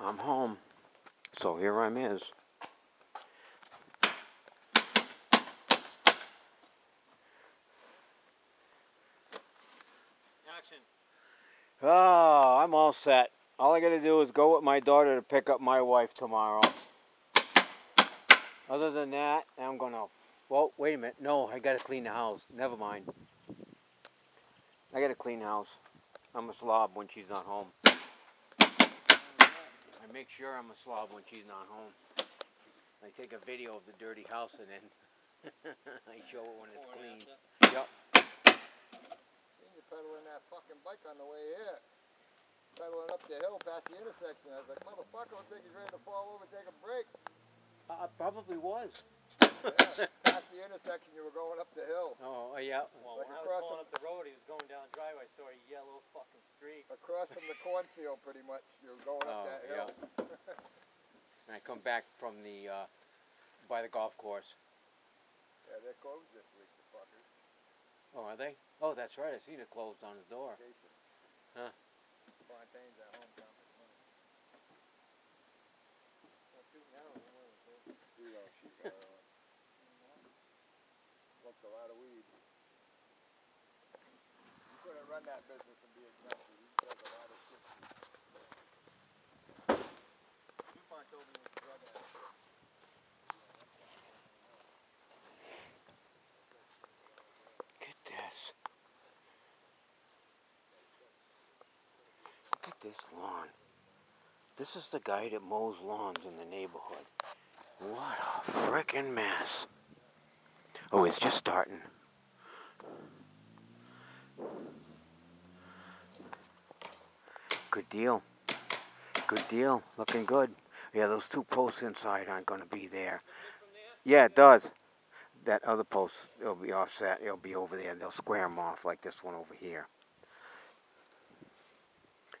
I'm home. So here I'm is. Action. Oh, I'm all set. All I gotta do is go with my daughter to pick up my wife tomorrow. Other than that, I'm gonna. Well, wait a minute. No, I gotta clean the house. Never mind. I gotta clean the house. I'm a slob when she's not home. I make sure I'm a slob when she's not home. I take a video of the dirty house and then I show it when it's Before clean. after. Yep. Seen you pedaling that fucking bike on the way here. Pedaling up the hill past the intersection. I was like, motherfucker, looks like he's ready to fall over, take a break. Uh, probably was. Yeah, past the intersection, you were going up the hill. Oh, yeah. Well, Like when I was across pulling the- up the road, he was going down the driveway. I saw a yellow fucking streak. Across from the cornfield, pretty much. You were going up Oh, that yeah. hill. And I come back from the, uh, by the golf course. Yeah, they're closed this week, the fuckers. Oh, are they? Oh, that's right. I see it closed on the door. Vacation. Huh. Fontaine's at home counting money. Well, shooting arrows, I know what it is. Zero shoot heroin. Smokes a lot of weed. You couldn't run that business and be does a lot of shit. Told me was a drug addict. Look at this. Look at this lawn. This is the guy that mows lawns in the neighborhood. What a frickin' mess. Oh, it's just starting. Good deal. Good deal. Looking good. Yeah, those two posts inside aren't going to be there. Yeah, it does. That other post, it'll be offset. It'll be over there. They'll square them off like this one over here.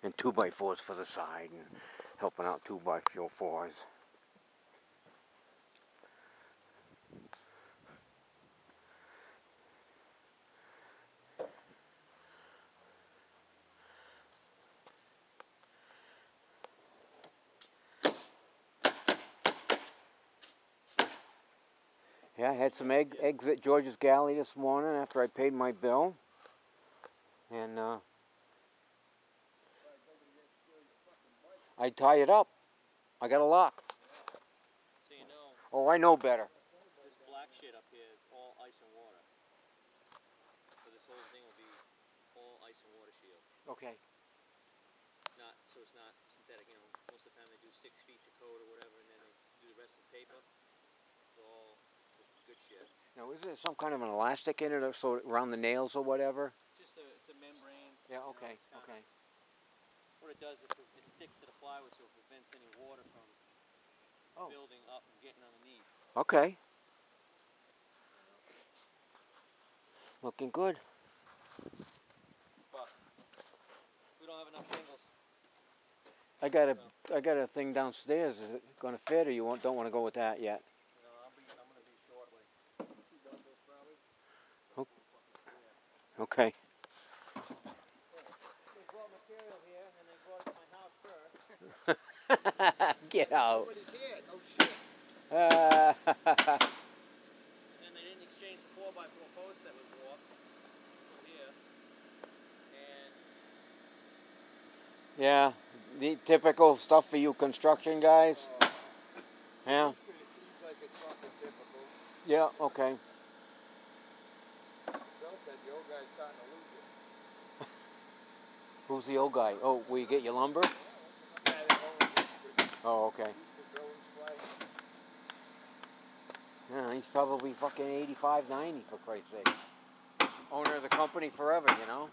And 2 by 4s for the side and helping out 2 by 4s Yeah, I had some egg, eggs at George's Galley this morning after I paid my bill. And uh, I tie it up. I got a lock. So you know, Oh, I know better. this black shit up here is all ice and water. So this whole thing will be all ice and water shield. Okay. Not so it's not synthetic. You know, most of the time they do six feet to coat or whatever, and then they do the rest in paper. Good shit. Now, is there some kind of an elastic in it, or so around the nails or whatever? Just a, it's a membrane. Yeah. you know, Okay. Okay. What it does is it, it sticks to the plywood, so it prevents any water from Oh. building up and getting underneath. Okay. Looking good. But we don't have enough shingles. I got a I got a thing downstairs. Is it going to fit, or you won't, don't want to go with that yet? You know, I'll be, I'm gonna be shortly. Okay. They brought material here, and they brought it to my house first. Get out. Nobody's here. No shit. Uh, And they didn't exchange the four by four post that was warped here. And yeah, the typical stuff for you construction guys. Yeah. It seems like it's fucking difficult. Yeah. Okay. Said the old guy's starting to lose it. Who's the old guy? Oh, will you get your lumber? Yeah, they're going to Oh, okay. Easter Bill's flag. Yeah, he's probably fucking 85, 90 for Christ's sake. Owner of the company forever, you know.